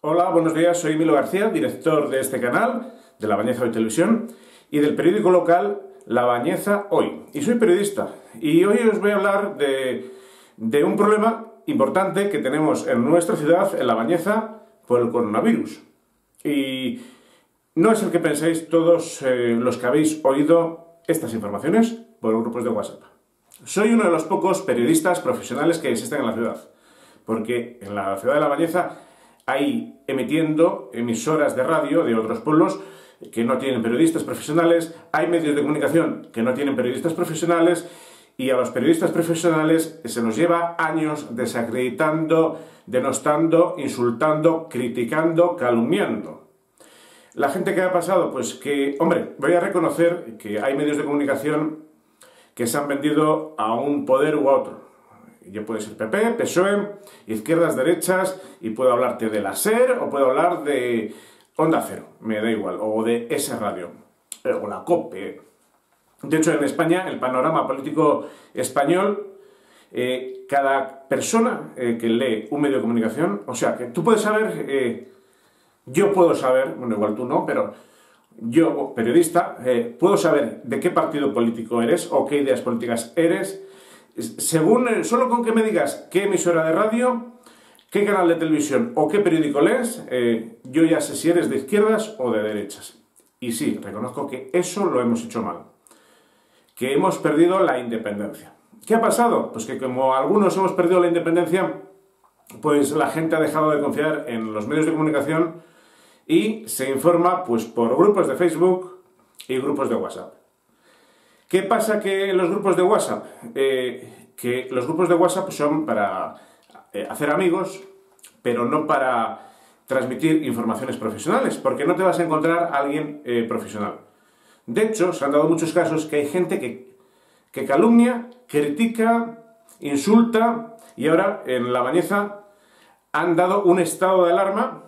Hola, buenos días, soy Milo García, director de este canal, de La Bañeza Hoy Televisión, y del periódico local La Bañeza Hoy. Y soy periodista, y hoy os voy a hablar de, un problema importante que tenemos en nuestra ciudad, en La Bañeza, por el coronavirus. Y no es el que pensáis todos eh, los que habéis oído estas informaciones por grupos de WhatsApp. Soy uno de los pocos periodistas profesionales que existen en la ciudad, porque en la ciudad de La Bañeza hay emitiendo emisoras de radio de otros pueblos que no tienen periodistas profesionales, hay medios de comunicación que no tienen periodistas profesionales y a los periodistas profesionales se nos lleva años desacreditando, denostando, insultando, criticando, calumniando. La gente que ha pasado, pues que, hombre, voy a reconocer que hay medios de comunicación que se han vendido a un poder u otro yo puede ser PP, PSOE, izquierdas, derechas, y puedo hablarte de la SER o puedo hablar de Onda Cero, me da igual, o de ese radio, eh, o la COPE. De hecho, en España, el panorama político español, eh, cada persona eh, que lee un medio de comunicación, o sea, que tú puedes saber, yo puedo saber, bueno, igual tú no, pero yo, periodista, puedo saber de qué partido político eres o qué ideas políticas eres, según, eh, solo con que me digas qué emisora de radio, qué canal de televisión o qué periódico lees, eh, yo ya sé si eres de izquierdas o de derechas. Y sí, reconozco que eso lo hemos hecho mal. Que hemos perdido la independencia. ¿Qué ha pasado? Pues que como algunos hemos perdido la independencia, pues la gente ha dejado de confiar en los medios de comunicación y se informa pues por grupos de Facebook y grupos de WhatsApp. ¿Qué pasa que los grupos de WhatsApp? Eh, que los grupos de WhatsApp son para eh, hacer amigos, pero no para transmitir informaciones profesionales, porque no te vas a encontrar a alguien eh, profesional. De hecho, se han dado muchos casos que hay gente que, que calumnia, critica, insulta, y ahora en La Bañeza han dado un estado de alarma,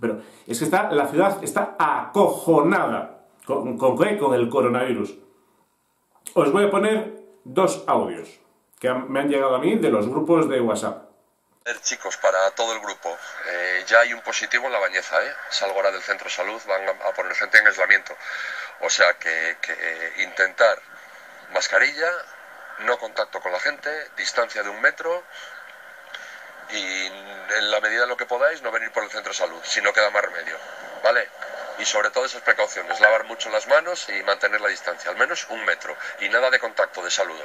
pero es que está, la ciudad está acojonada ¿Con? Con el coronavirus. Os voy a poner dos audios que me han llegado a mí de los grupos de WhatsApp. Chicos, para todo el grupo, eh, ya hay un positivo en la bañeza, ¿eh? Salgo ahora del centro de salud, van a, poner gente en aislamiento. O sea que, que intentar mascarilla, no contacto con la gente, distancia de un metro y en la medida de lo que podáis no venir por el centro de salud, si no queda más remedio. ¿Vale? Y sobre todo esas precauciones, lavar mucho las manos y mantener la distancia, al menos un metro, y nada de contacto de saludo.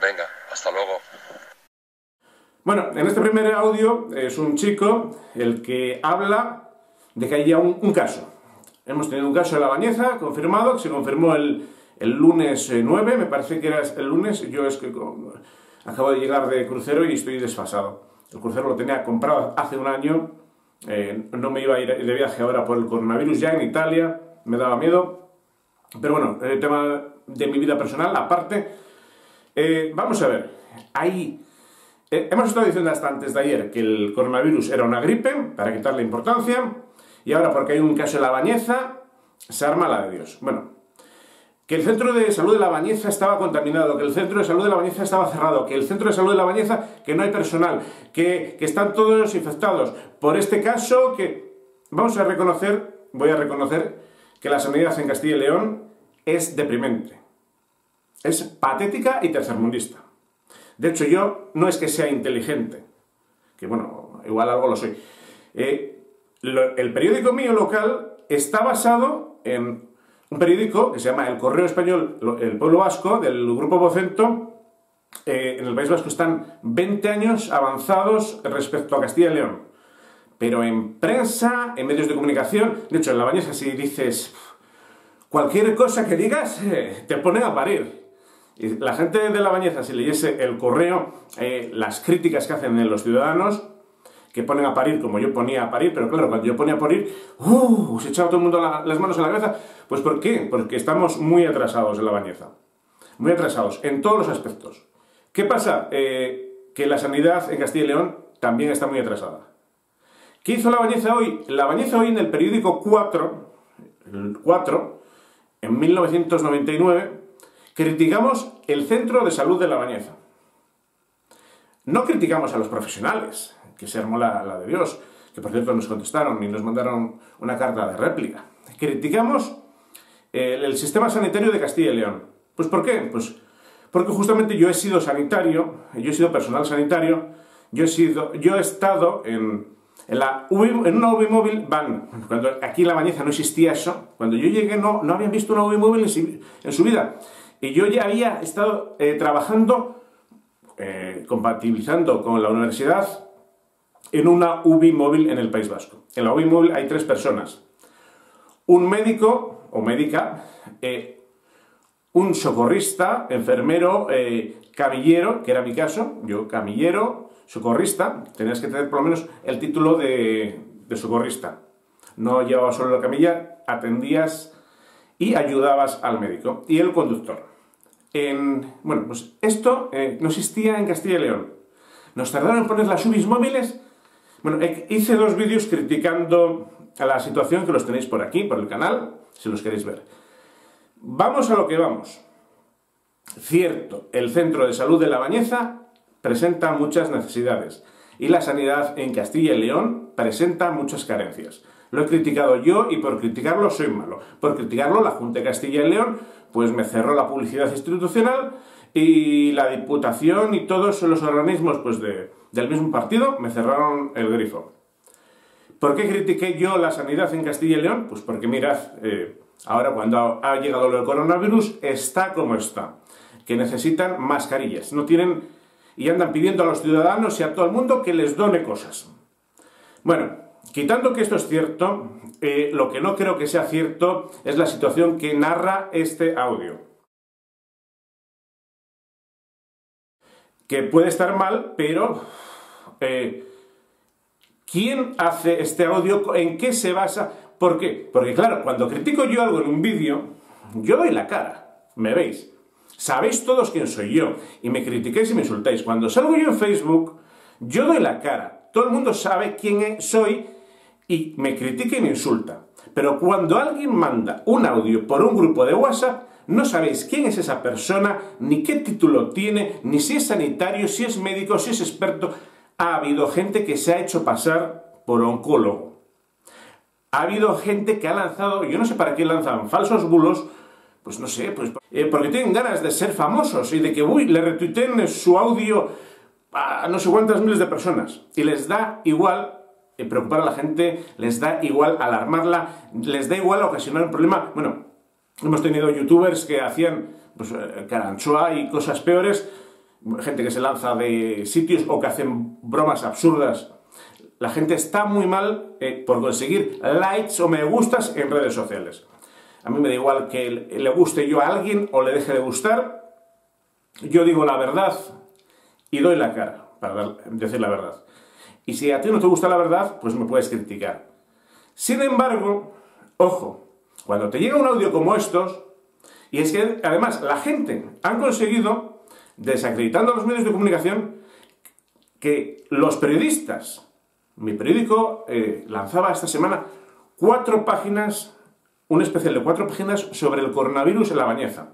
Venga, hasta luego. Bueno, en este primer audio es un chico el que habla de que hay ya un, caso. Hemos tenido un caso de la bañeza confirmado, que se confirmó el, el lunes 9, eh, me parece que era el lunes, yo es que acabo de llegar de crucero y estoy desfasado. El crucero lo tenía comprado hace un año eh, no me iba a ir de viaje ahora por el coronavirus ya en Italia, me daba miedo. Pero bueno, el tema de mi vida personal, aparte, eh, vamos a ver, ahí eh, hemos estado diciendo hasta antes de ayer que el coronavirus era una gripe, para quitarle importancia, y ahora porque hay un caso de la bañeza, se arma la de Dios. Bueno, que el centro de salud de la Bañeza estaba contaminado, que el centro de salud de la Bañeza estaba cerrado, que el centro de salud de la Bañeza, que no hay personal, que, están todos infectados. Por este caso, que vamos a reconocer, voy a reconocer que la sanidad en Castilla y León es deprimente. Es patética y tercermundista. De hecho, yo no es que sea inteligente, que bueno, igual algo lo soy. Eh, el periódico mío local está basado en un periódico que se llama El Correo Español, El Pueblo Vasco, del Grupo Vocento. Eh, en el País Vasco están 20 años avanzados respecto a Castilla y León. Pero en prensa, en medios de comunicación, de hecho en La Bañeza si dices cualquier cosa que digas, eh, te ponen a parir. Y la gente de La Bañeza, si leyese el correo, eh, las críticas que hacen en los ciudadanos, que ponen a parir como yo ponía a parir, pero claro, cuando yo ponía a parir, ¡uh! Se echaba todo el mundo las manos en la cabeza. Pues ¿por qué? Porque estamos muy atrasados en la bañeza. Muy atrasados, en todos los aspectos. ¿Qué pasa? Eh, que la sanidad en Castilla y León también está muy atrasada. ¿Qué hizo la bañeza hoy? La bañeza hoy en el periódico 4, el 4, en 1999, criticamos el centro de salud de la bañeza. No criticamos a los profesionales, que se armó la, de Dios. que por cierto nos contestaron y nos mandaron una carta de réplica. Criticamos el, el sistema sanitario de Castilla y León. ¿Pues por qué? Pues porque justamente yo he sido sanitario, yo he sido personal sanitario, yo he, sido, yo he estado en, en, la en una UV móvil van, cuando aquí en La Bañeza no existía eso, cuando yo llegué no, no habían visto una UV móvil en, su vida. Y yo ya había estado eh, trabajando, eh, compatibilizando con la universidad, en una UBI móvil en el País Vasco. En la UBI móvil hay tres personas. Un médico o médica, eh, un socorrista, enfermero, eh, camillero, que era mi caso, yo camillero, socorrista, tenías que tener por lo menos el título de, socorrista. No llevabas solo la camilla, atendías y ayudabas al médico. Y el conductor. En, bueno, pues esto eh, no existía en Castilla y León. Nos tardaron en poner las UBIs móviles. Bueno, hice dos vídeos criticando a la situación que los tenéis por aquí, por el canal, si los queréis ver. Vamos a lo que vamos. Cierto, el Centro de Salud de La Bañeza presenta muchas necesidades y la sanidad en Castilla y León presenta muchas carencias. Lo he criticado yo y por criticarlo soy malo. Por criticarlo la Junta de Castilla y León pues me cerró la publicidad institucional y la Diputación y todos los organismos pues del mismo partido me cerraron el grifo. ¿Por qué critiqué yo la sanidad en Castilla y León? Pues porque mirad, eh, Ahora, cuando ha llegado lo del coronavirus, está como está. Que necesitan mascarillas. No tienen. Y andan pidiendo a los ciudadanos y a todo el mundo que les done cosas. Bueno, quitando que esto es cierto, eh, lo que no creo que sea cierto es la situación que narra este audio. Que puede estar mal, pero. Eh, ¿Quién hace este audio? ¿En qué se basa? ¿Por qué? Porque claro, cuando critico yo algo en un vídeo, yo doy la cara, ¿me veis? Sabéis todos quién soy yo y me critiquéis y me insultáis. Cuando salgo yo en Facebook, yo doy la cara. Todo el mundo sabe quién soy y me critica y me insulta. Pero cuando alguien manda un audio por un grupo de WhatsApp, no sabéis quién es esa persona, ni qué título tiene, ni si es sanitario, si es médico, si es experto. Ha habido gente que se ha hecho pasar por oncólogo ha habido gente que ha lanzado, yo no sé para qué lanzan falsos bulos, pues no sé, pues eh, porque tienen ganas de ser famosos y de que, uy, le retuiteen su audio a no sé cuántas miles de personas. Y les da igual eh, preocupar a la gente, les da igual alarmarla, les da igual ocasionar un problema. Bueno, hemos tenido youtubers que hacían pues, eh, caranchoa y cosas peores, gente que se lanza de sitios o que hacen bromas absurdas la gente está muy mal eh, por conseguir likes o me gustas en redes sociales. A mí me da igual que le guste yo a alguien o le deje de gustar. Yo digo la verdad y doy la cara para decir la verdad. Y si a ti no te gusta la verdad, pues me puedes criticar. Sin embargo, ojo, cuando te llega un audio como estos, y es que además la gente ha conseguido, desacreditando a los medios de comunicación, que los periodistas mi periódico eh, lanzaba esta semana cuatro páginas, un especial de cuatro páginas sobre el coronavirus en la bañeza.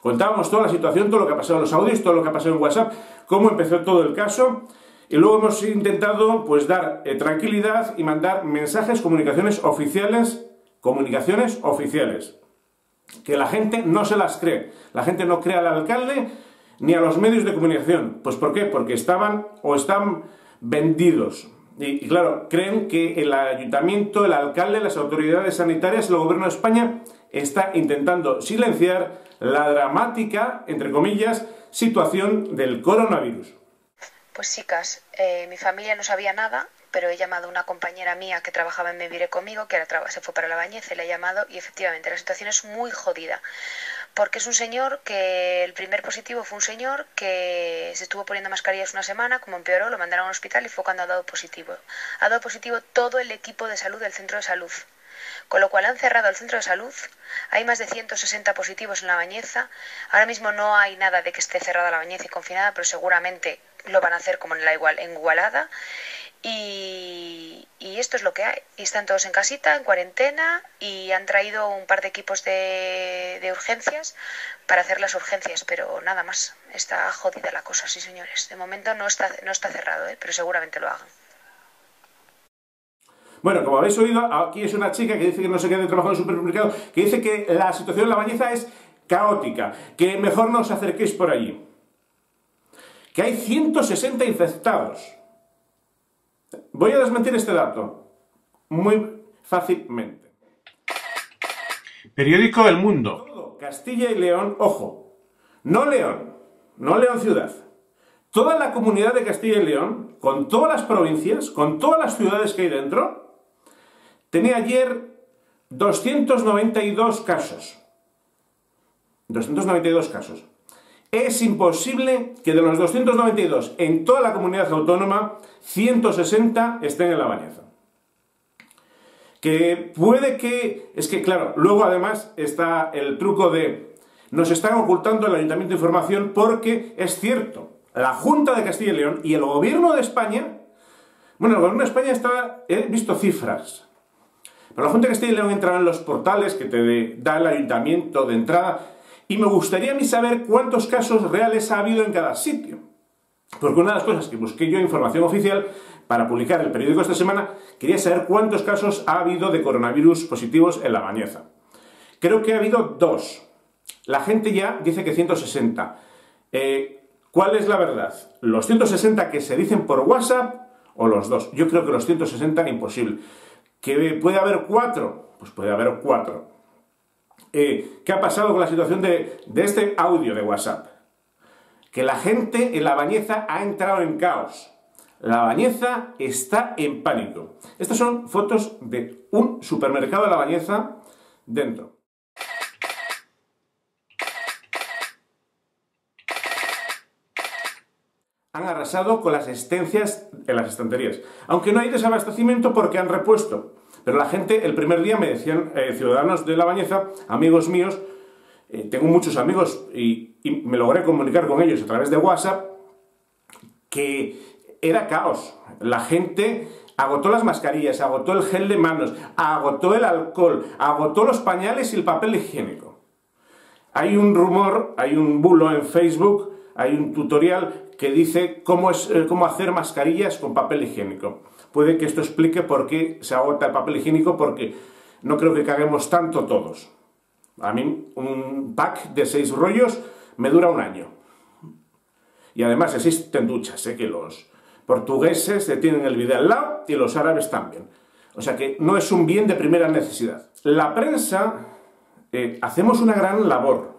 Contábamos toda la situación, todo lo que ha pasado en los audios, todo lo que ha pasado en WhatsApp, cómo empezó todo el caso. Y luego hemos intentado pues dar eh, tranquilidad y mandar mensajes, comunicaciones oficiales, comunicaciones oficiales. Que la gente no se las cree. La gente no cree al alcalde ni a los medios de comunicación. Pues ¿por qué? Porque estaban o están vendidos. Y, claro, creen que el ayuntamiento, el alcalde, las autoridades sanitarias, el gobierno de España está intentando silenciar la dramática, entre comillas, situación del coronavirus. Pues chicas, eh, mi familia no sabía nada, pero he llamado a una compañera mía que trabajaba en Vivire conmigo, que era se fue para la bañeza, y le he llamado y efectivamente la situación es muy jodida porque es un señor que el primer positivo fue un señor que se estuvo poniendo mascarillas una semana, como empeoró, lo mandaron a un hospital y fue cuando ha dado positivo. Ha dado positivo todo el equipo de salud del centro de salud. Con lo cual han cerrado el centro de salud, hay más de 160 positivos en la bañeza. Ahora mismo no hay nada de que esté cerrada la bañeza y confinada, pero seguramente lo van a hacer como en la igual, en Igualada. Y, esto es lo que hay. Están todos en casita, en cuarentena, y han traído un par de equipos de, de, urgencias para hacer las urgencias, pero nada más. Está jodida la cosa, sí señores. De momento no está, no está cerrado, ¿eh? pero seguramente lo hagan. Bueno, como habéis oído, aquí es una chica que dice que no se quede trabajando en el supermercado, que dice que la situación en la bañeza es caótica, que mejor no os acerquéis por allí. Que hay 160 infectados. Voy a desmentir este dato muy fácilmente. Periódico El Mundo. Castilla y León, ojo, no León, no León ciudad. Toda la comunidad de Castilla y León, con todas las provincias, con todas las ciudades que hay dentro, tenía ayer 292 casos. 292 casos. Es imposible que de los 292 en toda la comunidad autónoma, 160 estén en la bañeza. Que puede que... Es que, claro, luego además está el truco de... Nos están ocultando el Ayuntamiento de Información porque es cierto, la Junta de Castilla y León y el Gobierno de España... Bueno, el Gobierno de España está... He visto cifras. Pero la Junta de Castilla y León entra en los portales que te da el Ayuntamiento de entrada y me gustaría a mí saber cuántos casos reales ha habido en cada sitio. Porque una de las cosas que busqué yo información oficial para publicar el periódico esta semana, quería saber cuántos casos ha habido de coronavirus positivos en la bañeza. Creo que ha habido dos. La gente ya dice que 160. Eh, ¿Cuál es la verdad? ¿Los 160 que se dicen por WhatsApp o los dos? Yo creo que los 160 imposible. ¿Que puede haber cuatro? Pues puede haber cuatro. Eh, ¿Qué ha pasado con la situación de, este audio de WhatsApp? Que la gente en la bañeza ha entrado en caos. La bañeza está en pánico. Estas son fotos de un supermercado de la bañeza dentro. Han arrasado con las existencias en las estanterías. Aunque no hay desabastecimiento porque han repuesto. Pero la gente, el primer día me decían eh, ciudadanos de La Bañeza, amigos míos, eh, tengo muchos amigos y, y me logré comunicar con ellos a través de WhatsApp, que era caos. La gente agotó las mascarillas, agotó el gel de manos, agotó el alcohol, agotó los pañales y el papel higiénico. Hay un rumor, hay un bulo en Facebook, hay un tutorial que dice cómo, es, eh, cómo hacer mascarillas con papel higiénico puede que esto explique por qué se agota el papel higiénico, porque no creo que caguemos tanto todos. A mí un pack de seis rollos me dura un año. Y además existen duchas, ¿eh? que los portugueses tienen el video al lado y los árabes también. O sea que no es un bien de primera necesidad. La prensa eh, hacemos una gran labor.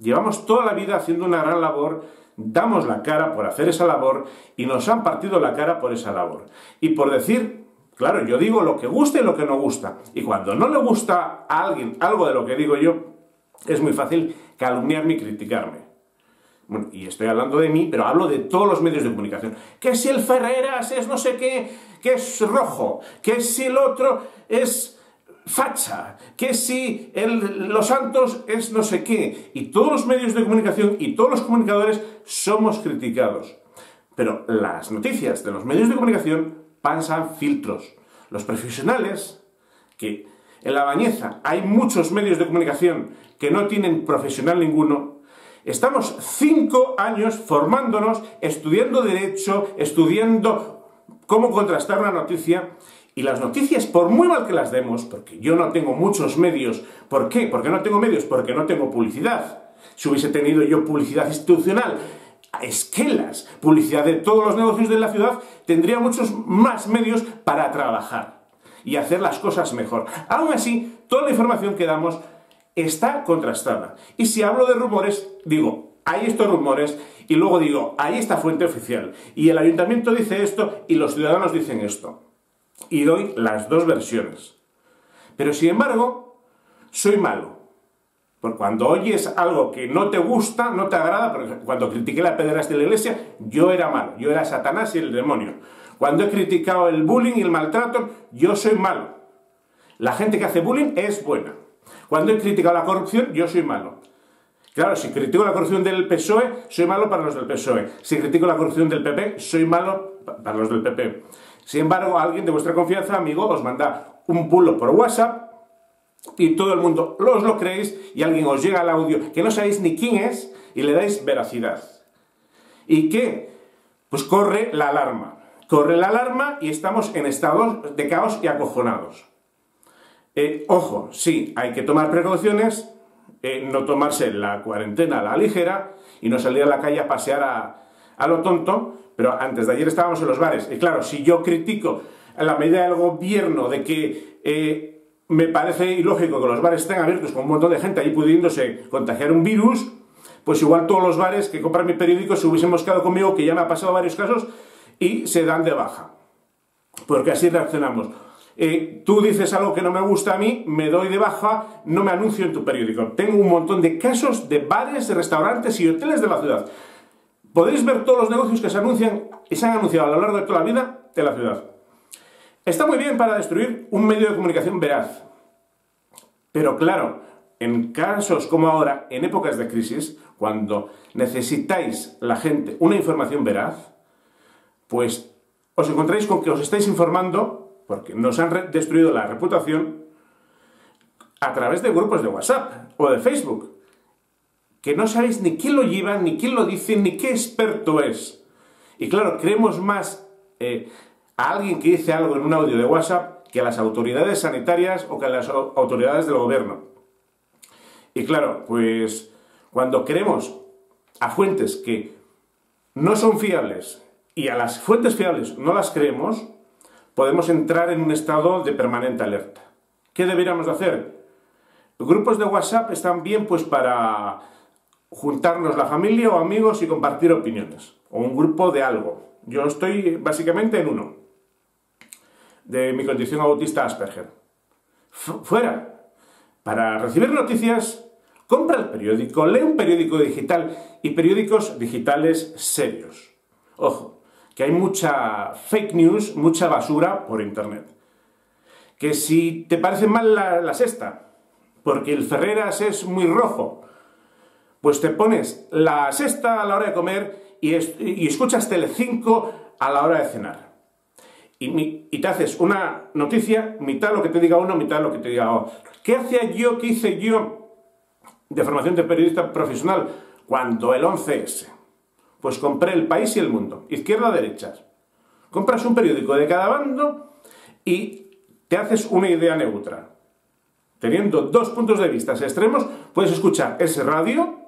Llevamos toda la vida haciendo una gran labor damos la cara por hacer esa labor y nos han partido la cara por esa labor. Y por decir, claro, yo digo lo que gusta y lo que no gusta. Y cuando no le gusta a alguien algo de lo que digo yo, es muy fácil calumniarme y criticarme. Bueno, y estoy hablando de mí, pero hablo de todos los medios de comunicación. Que si el Ferreras es no sé qué, que es rojo, que si el otro es facha, que si los santos es no sé qué. Y todos los medios de comunicación y todos los comunicadores somos criticados. Pero las noticias de los medios de comunicación pasan filtros. Los profesionales, que en la bañeza hay muchos medios de comunicación que no tienen profesional ninguno, estamos cinco años formándonos, estudiando derecho, estudiando cómo contrastar una noticia y las noticias, por muy mal que las demos, porque yo no tengo muchos medios, ¿por qué? Porque no tengo medios, porque no tengo publicidad. Si hubiese tenido yo publicidad institucional, esquelas, publicidad de todos los negocios de la ciudad, tendría muchos más medios para trabajar y hacer las cosas mejor. Aún así, toda la información que damos está contrastada. Y si hablo de rumores, digo, hay estos rumores y luego digo, hay esta fuente oficial. Y el ayuntamiento dice esto y los ciudadanos dicen esto y doy las dos versiones. Pero sin embargo, soy malo. Porque cuando oyes algo que no te gusta, no te agrada, porque cuando critiqué la pederastia de la iglesia, yo era malo, yo era Satanás y el demonio. Cuando he criticado el bullying y el maltrato, yo soy malo. La gente que hace bullying es buena. Cuando he criticado la corrupción, yo soy malo. Claro, si critico la corrupción del PSOE, soy malo para los del PSOE. Si critico la corrupción del PP, soy malo para los del PP. Sin embargo, alguien de vuestra confianza, amigo, os manda un bulo por WhatsApp y todo el mundo os lo creéis y alguien os llega al audio que no sabéis ni quién es y le dais veracidad. ¿Y qué? Pues corre la alarma. corre la alarma y estamos en estados de caos y acojonados. Eh, ojo, sí, hay que tomar precauciones, eh, no tomarse la cuarentena a la ligera y no salir a la calle a pasear a, lo tonto, pero antes de ayer estábamos en los bares. Y claro, si yo critico la medida del gobierno de que eh, me parece ilógico que los bares estén abiertos con un montón de gente ahí pudiéndose contagiar un virus, pues igual todos los bares que compran mi periódico se hubiesen mosqueado conmigo, que ya me ha pasado varios casos, y se dan de baja. Porque así reaccionamos. Eh, tú dices algo que no me gusta a mí, me doy de baja, no me anuncio en tu periódico. Tengo un montón de casos de bares, de restaurantes y hoteles de la ciudad. Podéis ver todos los negocios que se anuncian y se han anunciado a lo largo de toda la vida de la ciudad. Está muy bien para destruir un medio de comunicación veraz. Pero claro, en casos como ahora, en épocas de crisis, cuando necesitáis la gente una información veraz, pues os encontráis con que os estáis informando, porque nos han destruido la reputación, a través de grupos de WhatsApp o de Facebook, que no sabéis ni quién lo lleva, ni quién lo dice, ni qué experto es. Y claro, creemos más eh, a alguien que dice algo en un audio de WhatsApp que a las autoridades sanitarias o que a las autoridades del gobierno. Y claro, pues cuando queremos a fuentes que no son fiables y a las fuentes fiables no las creemos, podemos entrar en un estado de permanente alerta. ¿Qué deberíamos de hacer? Grupos de WhatsApp están bien pues para juntarnos la familia o amigos y compartir opiniones. O un grupo de algo. Yo estoy básicamente en uno. De mi condición autista Asperger. fuera. Para recibir noticias, compra el periódico, lee un periódico digital y periódicos digitales serios. Ojo, que hay mucha fake news, mucha basura por internet. Que si te parece mal la, sexta, porque el Ferreras es muy rojo, pues te pones la sexta a la hora de comer y, y escuchas a la hora de cenar. Y, y, te haces una noticia, mitad lo que te diga uno, mitad lo que te diga otro. ¿Qué hacía yo, qué hice yo de formación de periodista profesional cuando el 11S? Pues compré El País y El Mundo, izquierda derecha. Compras un periódico de cada bando y te haces una idea neutra. Teniendo dos puntos de vista extremos, puedes escuchar ese radio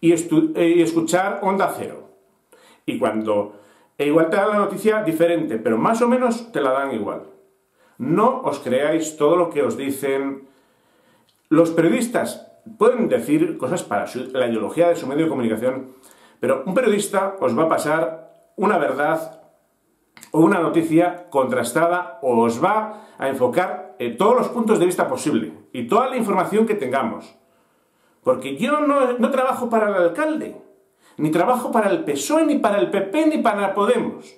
y, y escuchar Onda Cero. Y cuando e igual te dan la noticia diferente, pero más o menos te la dan igual. No os creáis todo lo que os dicen. Los periodistas pueden decir cosas para la ideología de su medio de comunicación pero un periodista os va a pasar una verdad o una noticia contrastada o os va a enfocar en todos los puntos de vista posible y toda la información que tengamos. Porque yo no, trabajo para el alcalde, ni trabajo para el PSOE, ni para el PP, ni para Podemos.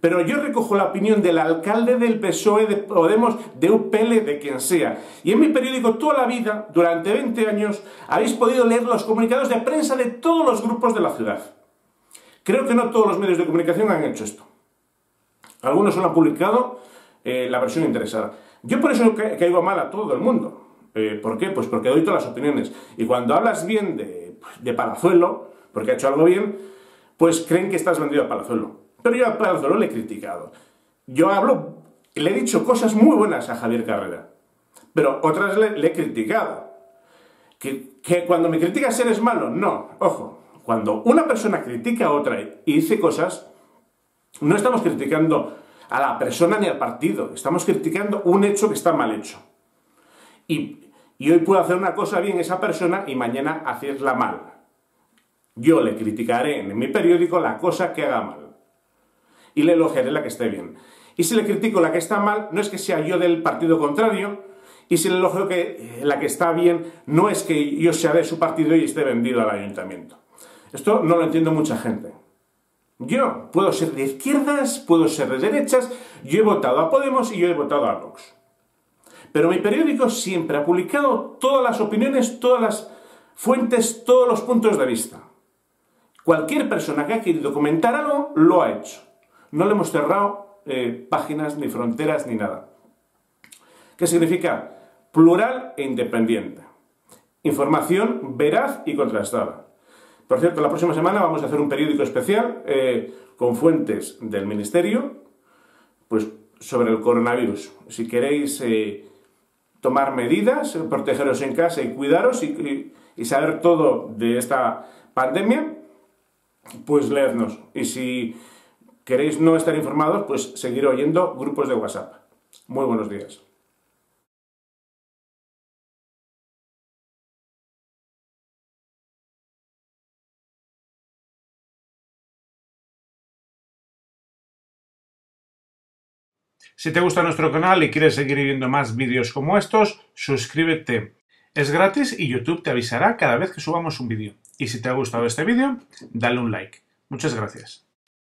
Pero yo recojo la opinión del alcalde del PSOE, de Podemos, de UPL, de quien sea. Y en mi periódico toda la vida, durante 20 años, habéis podido leer los comunicados de prensa de todos los grupos de la ciudad. Creo que no todos los medios de comunicación han hecho esto. Algunos solo han publicado eh, la versión interesada. Yo por eso caigo mal a todo el mundo. Eh, ¿Por qué? Pues porque doy todas las opiniones. Y cuando hablas bien de, de Palazuelo, porque ha hecho algo bien, pues creen que estás vendido a Palazuelo. Pero yo a Palazuelo le he criticado. Yo hablo, le he dicho cosas muy buenas a Javier Carrera, pero otras le, he criticado. Que, que, cuando me criticas eres malo, no, ojo, cuando una persona critica a otra y dice cosas, no estamos criticando a la persona ni al partido, estamos criticando un hecho que está mal hecho. Y, y hoy puedo hacer una cosa bien esa persona y mañana hacerla mal. Yo le criticaré en mi periódico la cosa que haga mal y le elogiaré la que esté bien. Y si le critico la que está mal, no es que sea yo del partido contrario, y si le elogio que eh, la que está bien, no es que yo sea de su partido y esté vendido al ayuntamiento. Esto no lo entiende mucha gente. Yo puedo ser de izquierdas, puedo ser de derechas, yo he votado a Podemos y yo he votado a Vox. Pero mi periódico siempre ha publicado todas las opiniones, todas las fuentes, todos los puntos de vista. Cualquier persona que ha querido comentar algo, lo ha hecho. No le hemos cerrado eh, páginas, ni fronteras, ni nada. ¿Qué significa? Plural e independiente. Información veraz y contrastada. Por cierto, la próxima semana vamos a hacer un periódico especial eh, con fuentes del Ministerio pues, sobre el coronavirus. Si queréis eh, tomar medidas, protegeros en casa y cuidaros y, y saber todo de esta pandemia, pues leednos. Y si queréis no estar informados, pues seguir oyendo grupos de WhatsApp. Muy buenos días. Si te gusta nuestro canal y quieres seguir viendo más vídeos como estos, suscríbete. Es gratis y YouTube te avisará cada vez que subamos un vídeo. Y si te ha gustado este vídeo, dale un like. Muchas gracias.